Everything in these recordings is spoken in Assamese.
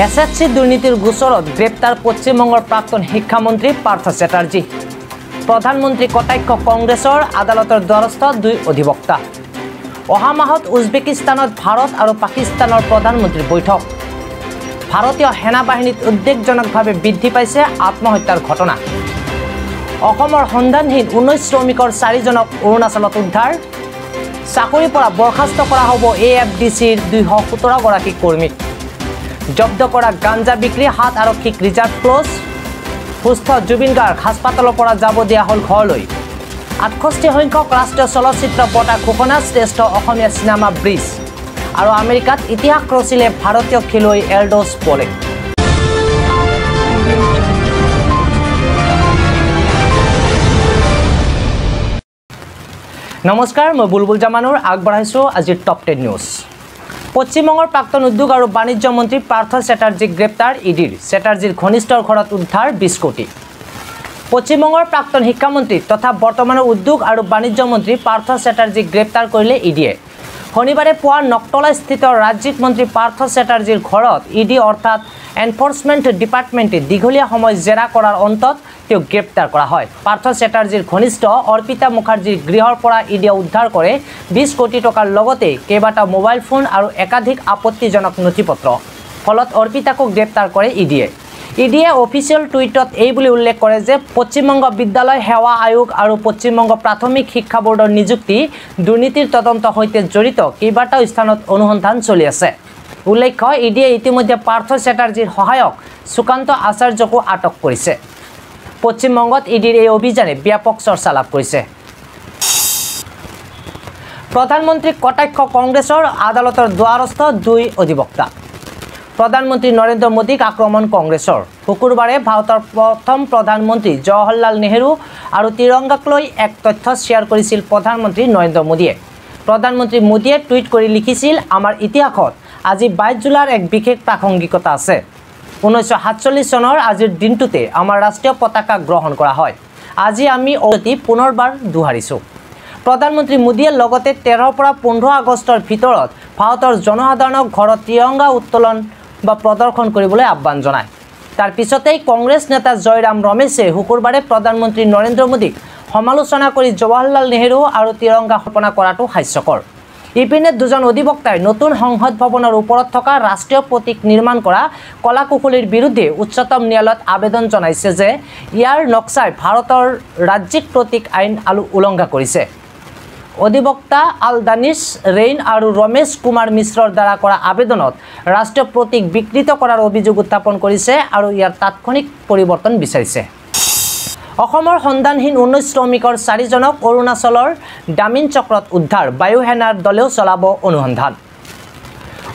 এছ এছ চি দুৰ্নীতিৰ গোচৰত গ্ৰেপ্তাৰ পশ্চিমবংগৰ প্ৰাক্তন শিক্ষামন্ত্ৰী পাৰ্থ চেটাৰ্জী প্ৰধানমন্ত্ৰী কটাক্ষ কংগ্ৰেছৰ আদালতৰ দ্বাৰস্থ দুই অধিবক্তা। অহা মাহত উজবেকিস্তানত ভাৰত আৰু পাকিস্তানৰ প্ৰধানমন্ত্ৰীৰ বৈঠক। ভাৰতীয় সেনা বাহিনীত উদ্বেগজনকভাৱে বৃদ্ধি পাইছে আত্মহত্যাৰ ঘটনা। অসমৰ সন্ধানহীন ঊনৈছ শ্ৰমিকৰ চাৰিজনক অৰুণাচলত উদ্ধাৰ। চাকৰিৰ পৰা বৰ্খাস্ত কৰা হ'ব এ এফ ডি চিৰ দুইশ সোতৰগৰাকী কৰ্মীক জব্দ কৰা গাঞ্জা বিক্ৰী সাত আৰক্ষীক ৰিজাৰ্ভ ক্ল'জ। সুস্থ জুবিন গাৰ্গ হাস্পাতালৰ পৰা যাব দিয়া হ'ল ঘৰলৈ। আঠষষ্ঠি সংখ্যক ৰাষ্ট্ৰীয় চলচ্চিত্ৰ বঁটা ঘোষণা শ্ৰেষ্ঠ অসমীয়া চিনেমা ব্ৰিজ। আৰু আমেৰিকাত ইতিহাস ৰচিলে ভাৰতীয় খেলুৱৈ এলডছ পলে। নমস্কাৰ মই বুলবুল জামানুৰ আগবঢ়াইছোঁ আজিৰ টপ টেন নিউজ। পশ্চিমবংগৰ প্ৰাক্তন উদ্যোগ আৰু বাণিজ্য মন্ত্ৰী পাৰ্থ চেটাৰ্জীক গ্ৰেপ্তাৰ ইডিৰ। চেটাৰ্জীৰ ঘনিষ্ঠৰ ঘৰত উদ্ধাৰ বিছ কোটি। পশ্চিমবংগৰ প্ৰাক্তন শিক্ষামন্ত্ৰী তথা বৰ্তমানৰ উদ্যোগ আৰু বাণিজ্য মন্ত্ৰী পাৰ্থ চেটাৰ্জীক গ্ৰেপ্তাৰ কৰিলে ইডিয়ে। শনিবাৰে পুৱা নকটলাস্থিত ৰাজ্যিক মন্ত্ৰী পাৰ্থ চেটাৰ্জীৰ ঘৰত ইডি অৰ্থাৎ এনফৰ্চমেণ্ট ডিপাৰ্টমেণ্টে দীঘলীয়া সময় জেৰা কৰাৰ অন্তত তেওঁক গ্ৰেপ্তাৰ কৰা হয়। পাৰ্থ চেটাৰ্জীৰ ঘনিষ্ঠ অৰ্পিতা মুখাৰ্জীৰ গৃহৰ পৰা ইডিয়ে উদ্ধাৰ কৰে বিছ কোটি টকাৰ লগতে কেইবাটাও মোবাইল ফোন আৰু একাধিক আপত্তিজনক নথি পত্ৰ ফলত অৰ্পিতাকো গ্ৰেপ্তাৰ কৰে ইডিয়ে অফিচিয়েল টুইটত এই বুলি উল্লেখ কৰে যে পশ্চিমবংগ বিদ্যালয় সেৱা আয়োগ আৰু পশ্চিমবংগ প্ৰাথমিক শিক্ষা বোৰ্ডৰ নিযুক্তি দুৰ্নীতিৰ তদন্তৰ সৈতে জড়িত। কেইবাটাও স্থানত অনুসন্ধান চলি আছে। উল্লেখ্য ইডিয়ে ইতিমধ্যে পাৰ্থ চেটাৰ্জীৰ সহায়ক সুকান্ত আচাৰ্যকো আটক কৰিছে। পশ্চিমবংগত ইডিৰ এই অভিযানে ব্যাপক চৰ্চা লাভ কৰিছে। প্ৰধানমন্ত্ৰীক কটাক্ষ কংগ্ৰেছৰ আদালতৰ দ্বাৰস্থ দুই অধিবক্তা। প্ৰধানমন্ত্ৰী নৰেন্দ্ৰ মোদীক আক্ৰমণ কংগ্ৰেছৰ। শুকুৰবাৰে ভাৰতৰ প্ৰথম প্ৰধানমন্ত্ৰী জৱাহৰলাল নেহৰু আৰু তিৰংগাক লৈ এক তথ্য শ্বেয়াৰ কৰিছিল প্ৰধানমন্ত্ৰী নৰেন্দ্ৰ মোদীয়ে। প্ৰধানমন্ত্ৰী মোদীয়ে টুইট কৰি লিখিছিল আমাৰ ইতিহাসত আজি বাইছ জুলাইৰ এক বিশেষ প্ৰাসংগিকতা আছে। ঊনৈছশ সাতচল্লিছ চনৰ আজিৰ দিনটোতে আমাৰ ৰাষ্ট্ৰীয় পতাকা গ্ৰহণ কৰা হয়। আজি আমি অতি পুনৰবাৰ দোহাৰিছোঁ। প্ৰধানমন্ত্ৰী মোদীয়ে লগতে তেৰৰ পৰা পোন্ধৰ আগষ্টৰ ভিতৰত ভাৰতৰ জনসাধাৰণক ঘৰত ত্ৰিৰংগা উত্তোলন বা প্ৰদৰ্শন কৰিবলৈ আহ্বান জনায়। তাৰ পিছতেই কংগ্ৰেছ নেতা জয়ৰাম ৰমেশে শুকুৰবাৰে প্ৰধানমন্ত্ৰী নৰেন্দ্ৰ মোদীক সমালোচনা কৰি জৱাহৰলাল নেহৰু আৰু ত্ৰিৰংগা স্থাপনা কৰাটো হাস্যকৰ। ইপিনে দুজন অধিবক্তাই নতুন সংসদ ভৱনৰ ওপৰত থকা ৰাষ্ট্ৰীয় প্ৰতীক নিৰ্মাণ কৰা কলাকুশলীৰ বিৰুদ্ধে উচ্চতম ন্যায়ালয়ত আবেদন জনাইছে যে ইয়াৰ নক্সাই ভাৰতৰ ৰাজ্যিক প্ৰতীক আইন আলু উলংঘা কৰিছে। অধিবক্তা আল দানিছ ৰেইন আৰু ৰমেশ কুমাৰ মিশ্ৰৰ দ্বাৰা কৰা আবেদনত ৰাষ্ট্ৰীয় প্ৰতীক বিকৃত কৰাৰ অভিযোগ উত্থাপন কৰিছে আৰু ইয়াৰ তাৎক্ষণিক পৰিৱৰ্তন বিচাৰিছে। অসমৰ সন্ধানহীন ঊনৈছ শ্ৰমিকৰ চাৰিজনক অৰুণাচলৰ ডামিন চক্ৰত উদ্ধাৰ বায়ু সেনাৰ দলেও চলাব অনুসন্ধান।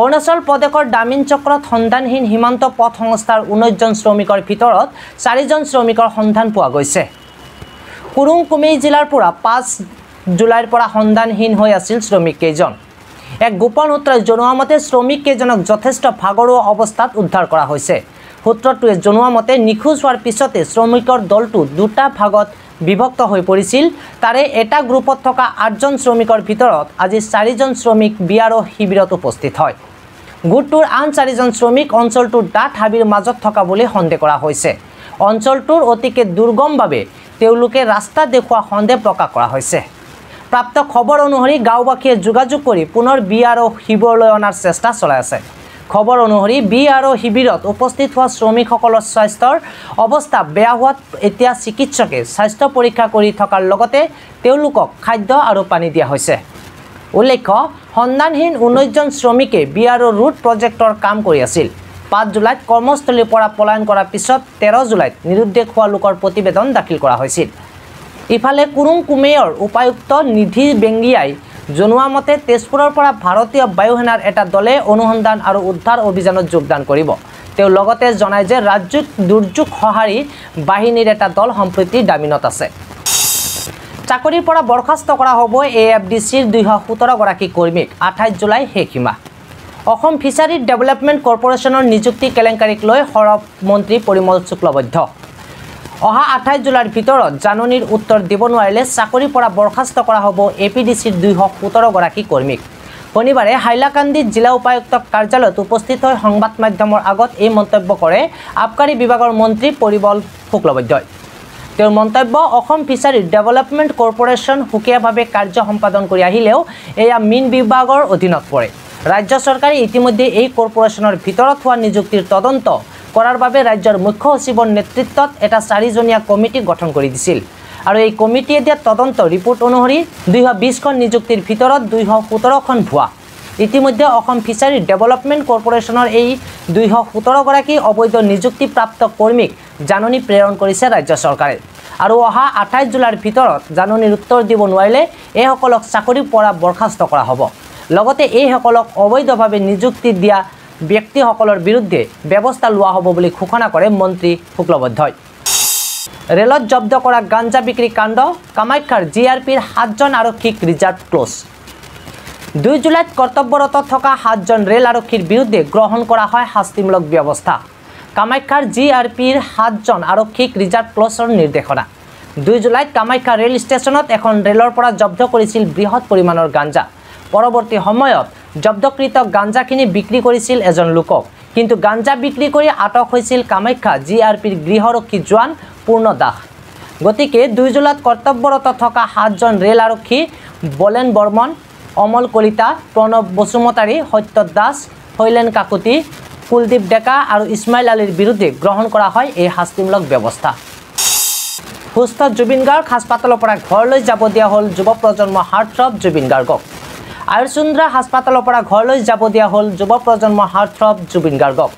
অৰুণাচল প্ৰদেশৰ ডামিন চক্ৰত সন্ধানহীন সীমান্ত পথ সংস্থাৰ ঊনৈছজন শ্ৰমিকৰ ভিতৰত চাৰিজন শ্ৰমিকৰ সন্ধান পোৱা গৈছে। কুৰুং কুমেই জিলাৰ পৰা পাঁচ জুলাইৰ পৰা সন্ধানহীন হৈ আছিল শ্ৰমিককেইজন। এক গোপন সূত্ৰই জনোৱা মতে শ্ৰমিককেইজনক যথেষ্ট ভাগৰুৱা অৱস্থাত উদ্ধাৰ কৰা হৈছে। সূত্ৰটোৱে জনোৱা মতে নিখোজ হোৱাৰ পিছতে শ্ৰমিকৰ দলটো দুটা ভাগত বিভক্ত হৈ পৰিছিল। তাৰে এটা গ্ৰুপত থকা আঠজন শ্ৰমিকৰ ভিতৰত আজি চাৰিজন শ্ৰমিক বিয়াৰ শিবিৰত উপস্থিত হয়। গোটটোৰ আন চাৰিজন শ্ৰমিক অঞ্চলটোৰ ডাঠ হাবিৰ মাজত থকা বুলি সন্দেহ কৰা হৈছে। অঞ্চলটোৰ অতিকে দুৰ্গমভাৱে তেওঁলোকে ৰাস্তা দেখুওৱা সন্দেহ প্ৰকাশ কৰা হৈছে। প্ৰাপ্ত খবৰ অনুসৰি গাঁওবাসীয়ে যোগাযোগ কৰি পুনৰ বি আৰ অ' শিবিৰলৈ অনাৰ চেষ্টা চলাই আছে। খবৰ অনুসৰি বি আৰ অ' শিবিৰত উপস্থিত হোৱা শ্ৰমিকসকলৰ স্বাস্থ্যৰ অৱস্থা বেয়া হোৱাত এতিয়া চিকিৎসকে স্বাস্থ্য পৰীক্ষা কৰি থকাৰ লগতে তেওঁলোকক খাদ্য আৰু পানী দিয়া হৈছে। উল্লেখ্য সন্ধানহীন ঊনৈছজন শ্ৰমিকে বি আৰ অ' ৰুট প্ৰজেক্টৰ কাম কৰি আছিল। পাঁচ জুলাইত কৰ্মস্থলীৰ পৰা পলায়ন কৰাৰ পিছত তেৰ জুলাইত নিৰুদ্দেশ হোৱা লোকৰ প্ৰতিবেদন দাখিল কৰা হৈছিল। ইফালে কুৰুং কুমেয়ৰ উপায়ুক্ত নিধি বেংগিয়াই জনোৱা মতে তেজপুৰৰ পৰা ভাৰতীয় বায়ু সেনাৰ এটা দলে অনুসন্ধান আৰু উদ্ধাৰ অভিযানত যোগদান কৰিব। তেওঁ লগতে জনায় যে ৰাজ্যিক দুৰ্যোগ সঁহাৰি বাহিনীৰ এটা দল সম্প্ৰতি ডামিনত আছে। চাকৰিৰ পৰা বৰ্খাস্ত কৰা হ'ব এ এফ ডি চিৰ দুইশ সোতৰগৰাকী কৰ্মীক আঠাইছ জুলাই শেষ সীমা। অসম ফিচাৰী ডেভেলপমেণ্ট কৰ্পৰেশ্যনৰ নিযুক্তি কেলেংকাৰীক লৈ সৰব মন্ত্ৰী পৰিমল শুক্লবৈধ্য অহা আঠাইছ জুলাইৰ ভিতৰত জাননীৰ উত্তৰ দিব নোৱাৰিলে চাকৰিৰ পৰা বৰ্খাস্ত কৰা হ'ব এ পি ডি চিৰ দুইশ সোতৰগৰাকী কৰ্মীক। শনিবাৰে হাইলাকান্দিত জিলা উপায়ুক্ত কাৰ্যালয়ত উপস্থিত হৈ সংবাদ মাধ্যমৰ আগত এই মন্তব্য কৰে আবকাৰী বিভাগৰ মন্ত্ৰী পৰিবল শুক্লবৈদ্যই। তেওঁৰ মন্তব্য অসম ফিচাৰী ডেভেলপমেণ্ট কৰ্পৰেশ্যন সুকীয়াভাৱে কাৰ্য সম্পাদন কৰি আহিলেও এয়া মীন বিভাগৰ অধীনত পৰে। ৰাজ্য চৰকাৰে ইতিমধ্যে এই কৰ্পৰেশ্যনৰ ভিতৰত হোৱা নিযুক্তিৰ তদন্ত কৰাৰ বাবে ৰাজ্যৰ মুখ্য সচিবৰ নেতৃত্বত এটা চাৰিজনীয়া কমিটি গঠন কৰি দিছিল। আৰু এই কমিটিয়ে দিয়া তদন্ত ৰিপৰ্ট অনুসৰি দুইশ বিছখন নিযুক্তিৰ ভিতৰত দুইশ সোতৰখন ভুৱা। ইতিমধ্যে অসম ফিচাৰী ডেভেলপমেণ্ট কৰ্পৰেশ্যনৰ এই দুইশ সোতৰগৰাকী অবৈধ নিযুক্তিপ্ৰাপ্ত কৰ্মীক জাননী প্ৰেৰণ কৰিছে ৰাজ্য চৰকাৰে। আৰু অহা আঠাইছ জুলাইৰ ভিতৰত জাননীৰ উত্তৰ দিব নোৱাৰিলে এইসকলক চাকৰিৰ পৰা বৰ্খাস্ত কৰা হ'ব। লগতে এইসকলক অবৈধভাৱে নিযুক্তি দিয়া ব্যক্তিসকলৰ বিৰুদ্ধে ব্যৱস্থা লোৱা হ'ব বুলি ঘোষণা কৰে মন্ত্ৰী শুক্লবৈদ্যই। ৰেলত জব্দ কৰা গাঞ্জা বিক্ৰী কাণ্ড, কামাখ্যাৰ জি আৰ পিৰ সাতজন আৰক্ষীক ৰিজাৰ্ভ ক্ল'জ। দুই জুলাইত কৰ্তব্যৰত থকা সাতজন ৰেল আৰক্ষীৰ বিৰুদ্ধে গ্ৰহণ কৰা হয় শাস্তিমূলক ব্যৱস্থা। কামাখ্যাৰ জি আৰ পিৰ সাতজন আৰক্ষীক ৰিজাৰ্ভ ক্লছৰ নিৰ্দেশনা। দুই জুলাইত কামাখ্যা ৰেল ষ্টেচনত এখন ৰেলৰ পৰা জব্দ কৰিছিল বৃহৎ পৰিমাণৰ গাঞ্জা। পৰৱৰ্তী সময়ত জব্দকৃত গাঞ্জাখিনি বিক্ৰী কৰিছিল এজন লোকক। কিন্তু গাঞ্জা বিক্ৰী কৰি আটক হৈছিল কামাখ্যা জি আৰ পিৰ গৃহৰক্ষী জোৱান পূৰ্ণ দাস। গতিকে দুই জুলাইত কৰ্তব্যৰত থকা সাতজন ৰেল আৰক্ষী বলেন বৰ্মন অমল কলিতা প্ৰণৱ বসুমতাৰী সত্য দাস শৈলেন কাকতি কুলদীপ ডেকা আৰু ইছমাইল আলীৰ বিৰুদ্ধে গ্ৰহণ কৰা হয় এই শাস্তিমূলক ব্যৱস্থা। সুস্থ জুবিন গাৰ্গ হাস্পাতালৰ পৰা ঘৰলৈ যাব দিয়া হ'ল যুৱ প্ৰজন্মৰ হাৰ্টথ্ৰব জুবিন গাৰ্গক। আয়ুচুন্দ্ৰা হাস্পাতালৰ পৰা ঘৰলৈ যাব দিয়া হ'ল যুৱ প্ৰজন্মৰ হাৰ্টথ্ৰব জুবিন গাৰ্গক।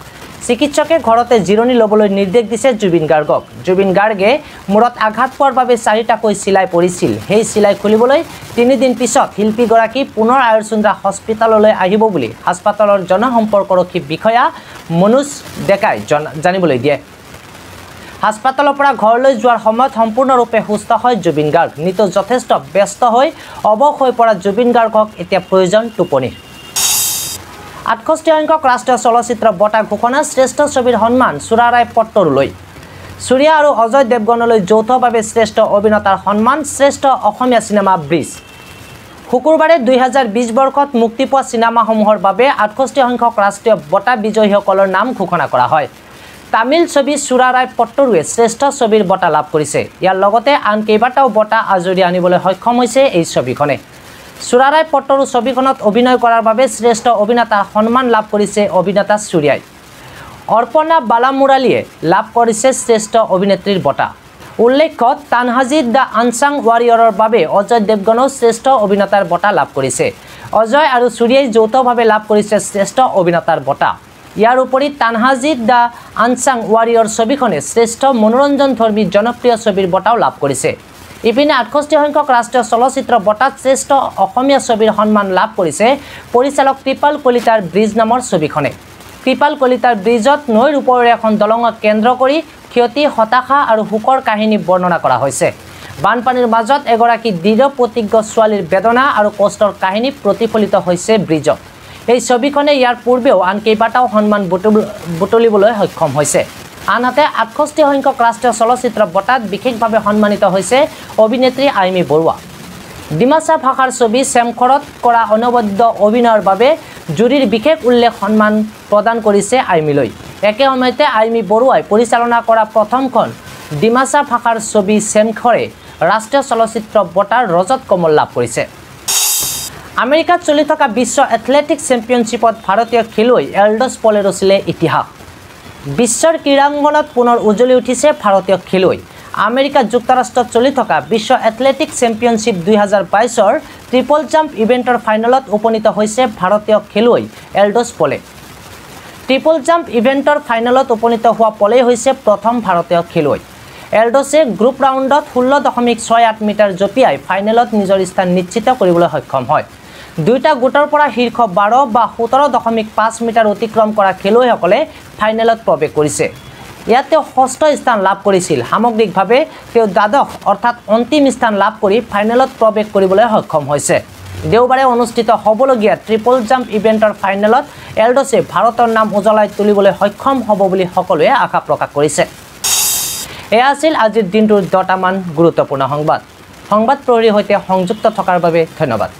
চিকিৎসকে ঘৰতে জিৰণি ল'বলৈ নিৰ্দেশ দিছে জুবিন গাৰ্গক। জুবিন গাৰ্গে মূৰত আঘাত পোৱাৰ বাবে চাৰিটাকৈ চিলাই পৰিছিল। সেই চিলাই খুলিবলৈ তিনিদিন পিছত শিল্পীগৰাকী পুনৰ আয়ুচুন্দ্ৰা হস্পিতাললৈ আহিব বুলি হাস্পাতালৰ জনসম্পৰ্কৰক্ষী বিষয়া মনোজ ডেকাই জন জানিবলৈ দিয়ে। হাস্পাতালৰ পৰা ঘৰলৈ যোৱাৰ সময়ত সম্পূৰ্ণৰূপে সুস্থ হয় জুবিন গাৰ্গ। নিতৌ যথেষ্ট ব্যস্ত হৈ অৱস হৈ পৰা জুবিন গাৰ্গক এতিয়া প্ৰয়োজন টোপনিৰ আঠষষ্ঠি সংখ্যক ৰাষ্ট্ৰীয় চলচ্চিত্ৰ বঁটা ঘোষণা শ্ৰেষ্ঠ ছবিৰ সন্মান চুৰাৰাই পট্টৰুলৈ। চুৰীয়া আৰু অজয় দেৱগণলৈ যৌথভাৱে শ্ৰেষ্ঠ অভিনেতাৰ সন্মান শ্ৰেষ্ঠ অসমীয়া চিনেমা ব্ৰিজ। শুকুৰবাৰে দুহেজাৰ বিছ বৰ্ষত মুক্তি পোৱা চিনেমাসমূহৰ বাবে আঠষষ্ঠি সংখ্যক ৰাষ্ট্ৰীয় বঁটা বিজয়ীসকলৰ নাম ঘোষণা কৰা হয়। তামিল ছবি চুৰাৰাই পট্টৰুৱে শ্ৰেষ্ঠ ছবিৰ বঁটা লাভ কৰিছে। ইয়াৰ লগতে আন কেইবাটাও বঁটা আজৰি আনিবলৈ সক্ষম হৈছে এই ছবিখনে। চুৰাৰাই পট্টৰু ছবিখনত অভিনয় কৰাৰ বাবে শ্ৰেষ্ঠ অভিনেতাৰ সন্মান লাভ কৰিছে অভিনেতা চুৰিয়াই অৰ্পণা বালামুৰালীয়ে লাভ কৰিছে শ্ৰেষ্ঠ অভিনেত্ৰীৰ বঁটা। উল্লেখ্য তানহাজিদ দ্য আনচাং ৱাৰিয়ৰৰ বাবে অজয় দেৱগনেও শ্ৰেষ্ঠ অভিনেতাৰ বঁটা লাভ কৰিছে। অজয় আৰু চুৰিয়াই যৌথভাৱে লাভ কৰিছে শ্ৰেষ্ঠ অভিনেতাৰ বঁটা। ইয়াৰ উপৰি তানহাজিদ দ্য আনচাং ৱাৰিয়ৰ ছবিখনে শ্ৰেষ্ঠ মনোৰঞ্জনধৰ্মী জনপ্ৰিয় ছবিৰ বঁটাও লাভ কৰিছে। ইপিনে আঠষষ্ঠি সংখ্যক ৰাষ্ট্ৰীয় চলচ্চিত্ৰ বঁটাত শ্ৰেষ্ঠ অসমীয়া ছবিৰ সন্মান লাভ কৰিছে পৰিচালক কৃপাল কলিতাৰ ব্ৰিজ নামৰ ছবিখনে। কৃপাল কলিতাৰ ব্ৰিজত নৈৰ ওপৰেৰে এখন দলঙক কেন্দ্ৰ কৰি ক্ষতি হতাশা আৰু শোকৰ কাহিনী বৰ্ণনা কৰা হৈছে। বানপানীৰ মাজত এগৰাকী দৃঢ় প্ৰতিজ্ঞ ছোৱালীৰ বেদনা আৰু কষ্টৰ কাহিনী প্ৰতিফলিত হৈছে ব্ৰিজত। এই ছবিখনে ইয়াৰ পূৰ্বেও আন কেইবাটাও সন্মান বুটল বুটলিবলৈ সক্ষম হৈছে। আনহাতে আঠষষ্ঠি সংখ্যক ৰাষ্ট্ৰীয় চলচ্চিত্ৰ বঁটাত বিশেষভাৱে সন্মানিত হৈছে অভিনেত্ৰী আইমী বৰুৱা। ডিমাচা ভাষাৰ ছবি চেমখৰত কৰা অনবদ্য অভিনয়ৰ বাবে জুৰীৰ বিশেষ উল্লেখ সন্মান প্ৰদান কৰিছে আইমীলৈ। একে সময়তে আইমী বৰুৱাই পৰিচালনা কৰা প্ৰথমখন ডিমাচা ভাষাৰ ছবি চেমখৰে ৰাষ্ট্ৰীয় চলচ্চিত্ৰ বঁটাৰ ৰজত কমল লাভ কৰিছে। আমেৰিকাত চলি থকা বিশ্ব এথলেটিক চেম্পিয়নশ্বিপত ভাৰতীয় খেলুৱৈ এল্ডছ পলে ৰচিলে ইতিহাস। বিশ্বৰ ক্ৰীড়াংগনত পুনৰ উজ্বলি উঠিছে ভাৰতীয় খেলুৱৈ। আমেৰিকা যুক্তৰাষ্ট্ৰত চলি থকা বিশ্ব এথলেটিক চেম্পিয়নশ্বিপ দুহেজাৰ বাইছৰ ট্ৰিপল জাম্প ইভেণ্টৰ ফাইনেলত উপনীত হৈছে ভাৰতীয় খেলুৱৈ এল্ডছ পলে। ট্ৰিপল জাম্প ইভেণ্টৰ ফাইনেলত উপনীত হোৱা পলেই হৈছে প্ৰথম ভাৰতীয় খেলুৱৈ। এল্ডছে গ্ৰুপ ৰাউণ্ডত ষোল্ল দশমিক ছয় আঠ মিটাৰ জঁপিয়াই ফাইনেলত নিজৰ স্থান নিশ্চিত কৰিবলৈ সক্ষম হয়। দুয়োটা গোটৰ পৰা শীৰ্ষ বাৰ বা সোতৰ দশমিক পাঁচ মিটাৰ অতিক্ৰম কৰা খেলুৱৈসকলে ফাইনেলত প্ৰৱেশ কৰিছে। ইয়াত তেওঁ ষষ্ঠ স্থান লাভ কৰিছিল। সামগ্ৰিকভাৱে তেওঁ দ্বাদশ অৰ্থাৎ অন্তিম স্থান লাভ কৰি ফাইনেলত প্ৰৱেশ কৰিবলৈ সক্ষম হৈছে। দেওবাৰে অনুষ্ঠিত হ'বলগীয়া ট্ৰিপল জাম্প ইভেণ্টৰ ফাইনেলত এল্ডছে ভাৰতৰ নাম উজ্বলাই তুলিবলৈ সক্ষম হ'ব বুলি সকলোৱে আশা প্ৰকাশ কৰিছে। এয়া আছিল আজিৰ দিনটোৰ দহটামান গুৰুত্বপূৰ্ণ সংবাদ। সংবাদ প্ৰহৰীৰ সৈতে সংযুক্ত থকাৰ বাবে ধন্যবাদ।